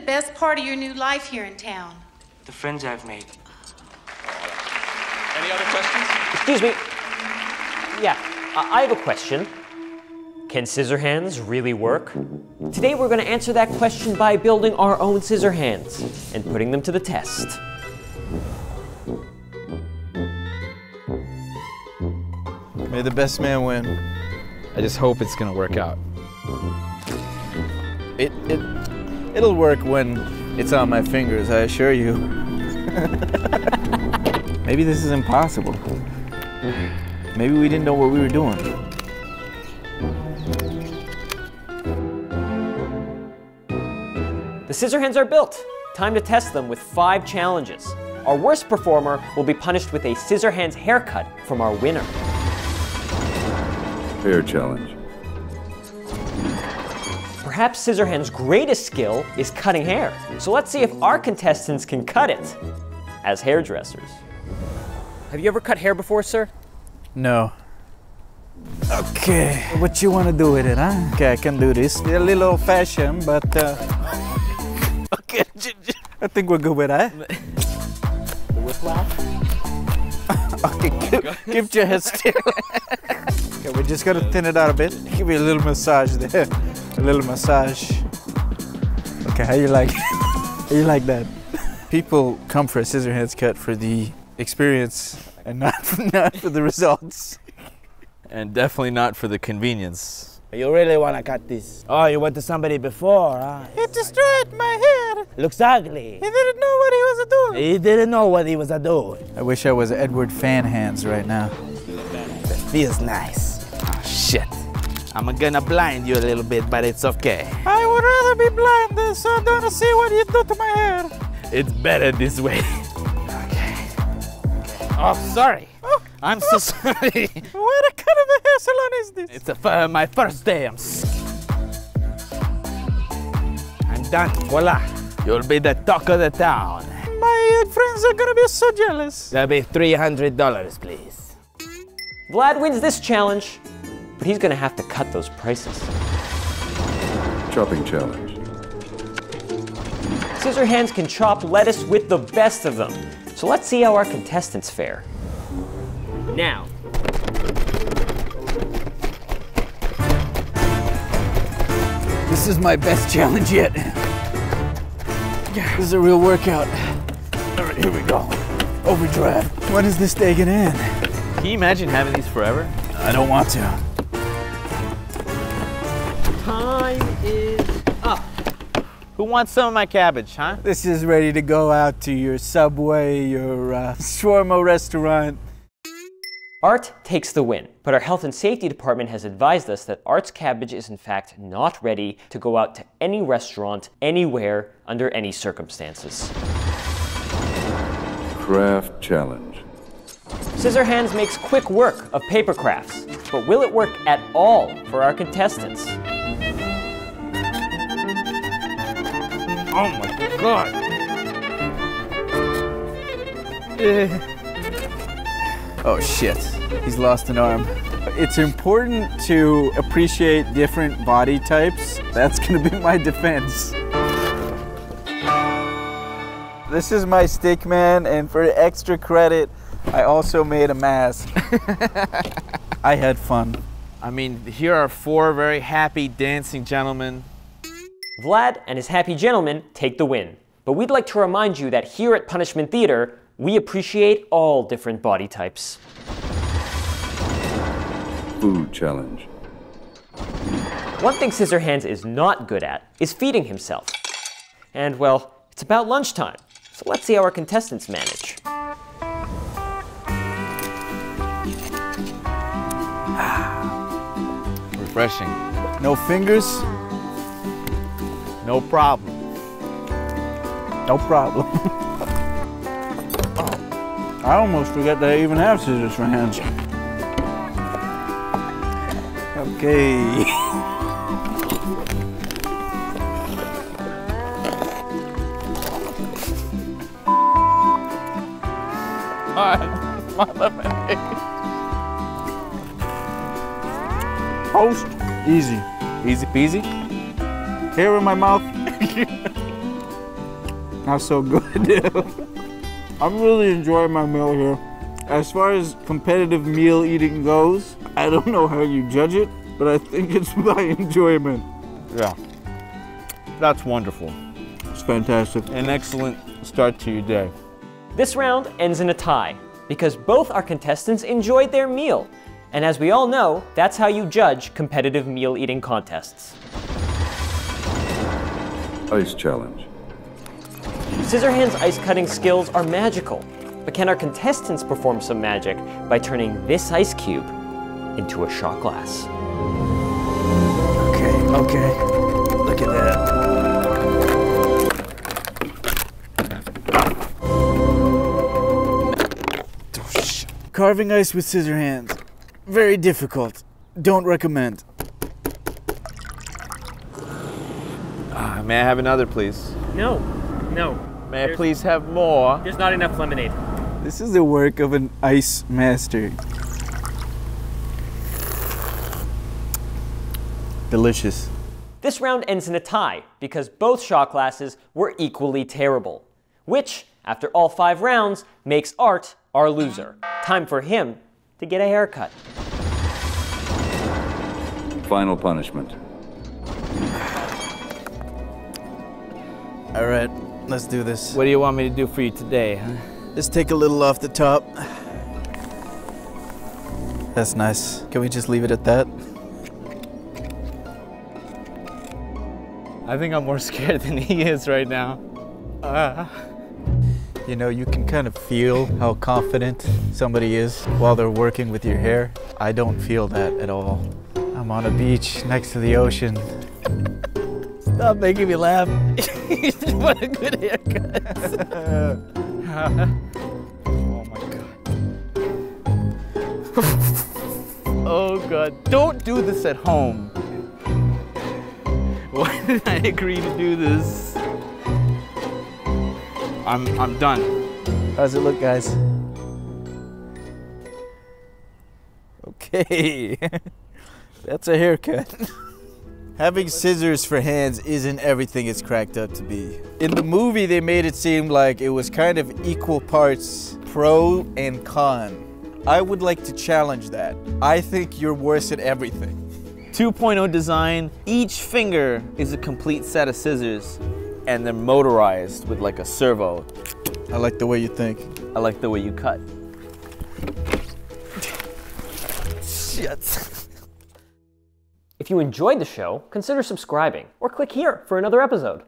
the best part of your new life here in town? The friends I've made. Any other questions? Excuse me. Yeah, uh, I have a question. Can scissor hands really work? Today we're going to answer that question by building our own scissor hands and putting them to the test. May the best man win. I just hope it's gonna work out. It it it'll work when it's on my fingers, I assure you. Maybe this is impossible. Maybe we didn't know what we were doing. The scissor hands are built. Time to test them with five challenges. Our worst performer will be punished with a scissor hands haircut from our winner. Hair challenge. Perhaps Scissorhands' greatest skill is cutting hair. So let's see if our contestants can cut it as hairdressers. Have you ever cut hair before, sir? No. Okay, what you want to do with it, huh? Okay, I can do this. A little old fashioned, but uh, okay, I think we're good with that. The whiplash? Okay, give, give your head still. okay, we're just gonna thin it out a bit. Give me a little massage there. A little massage. Okay, how you like? how you like that? People come for a scissor hands cut for the experience and not for, not for the results. And definitely not for the convenience. You really want to cut this? Oh, you went to somebody before, huh? It destroyed my hair. Looks ugly. He didn't know what he was doing. He didn't know what he was doing. I wish I was Edward Fan Hands right now. That feels nice. Oh, shit. I'm gonna blind you a little bit, but it's okay. I would rather be blind so I don't see what you do to my hair. It's better this way. okay. Oh, sorry. Oh, I'm so sorry. What kind of a hair salon is this? It's a, uh, my first day. I'm. s- I'm done. Voila. You'll be the talk of the town. My friends are gonna be so jealous. That'll be three hundred dollars, please. Vlad wins this challenge, but he's gonna have to cut those prices. Chopping challenge. Scissor hands can chop lettuce with the best of them. So let's see how our contestants fare. Now, This is my best challenge yet. This is a real workout. All right, here we go. Overdrive. When is this day gonna end? Can you imagine having these forever? I don't want to. Time is up. Who wants some of my cabbage, huh? This is ready to go out to your Subway, your uh, shawarma restaurant. Art takes the win, but our health and safety department has advised us that Art's cabbage is in fact not ready to go out to any restaurant, anywhere, under any circumstances. Craft challenge. Scissor Hands makes quick work of paper crafts, but will it work at all for our contestants? Oh my god. Eh. Oh shit, he's lost an arm. It's important to appreciate different body types. That's gonna be my defense. This is my stick man, and for extra credit, I also made a mask. I had fun. I mean, here are four very happy dancing gentlemen. Vlad and his happy gentlemen take the win. But we'd like to remind you that here at Punishment Theater, we appreciate all different body types. Food challenge. One thing Scissorhands is not good at is feeding himself. And well, it's about lunchtime, so let's see how our contestants manage. Ah, refreshing. No fingers, No problem. no problem. I almost forgot that I even have scissors for hands. Okay. My, my lemonade. Toast, easy. Easy peasy. Hair in my mouth. Not so good. I'm really enjoying my meal here. As far as competitive meal eating goes, I don't know how you judge it, but I think it's my enjoyment. Yeah. That's wonderful. It's fantastic. An excellent start to your day. This round ends in a tie because both our contestants enjoyed their meal. And as we all know, that's how you judge competitive meal eating contests. Ice challenge. Scissorhands' ice cutting skills are magical, but can our contestants perform some magic by turning this ice cube into a shot glass? Okay, okay. Look at that. Carving ice with scissor hands. Very difficult. Don't recommend. May I have another, please? No, no. May I please have more? There's not enough lemonade. This is the work of an ice master. Delicious. This round ends in a tie because both shot glasses were equally terrible, which, after all five rounds, makes Art our loser. Time for him to get a haircut. Final punishment. All right, let's do this. What do you want me to do for you today, huh? Just take a little off the top. That's nice. Can we just leave it at that? I think I'm more scared than he is right now. Uh, You know, you can kind of feel how confident somebody is while they're working with your hair. I don't feel that at all. I'm on a beach next to the ocean. Stop making me laugh. what a good haircut. oh my god. oh god. Don't do this at home. Why did I agree to do this? I'm I'm done. How's it look, guys? Okay. That's a haircut. Having scissors for hands isn't everything it's cracked up to be. In the movie, they made it seem like it was kind of equal parts pro and con. I would like to challenge that. I think you're worse at everything. 2.0 design, each finger is a complete set of scissors and they're motorized with like a servo. I like the way you think. I like the way you cut. Shit. If you enjoyed the show, consider subscribing or click here for another episode.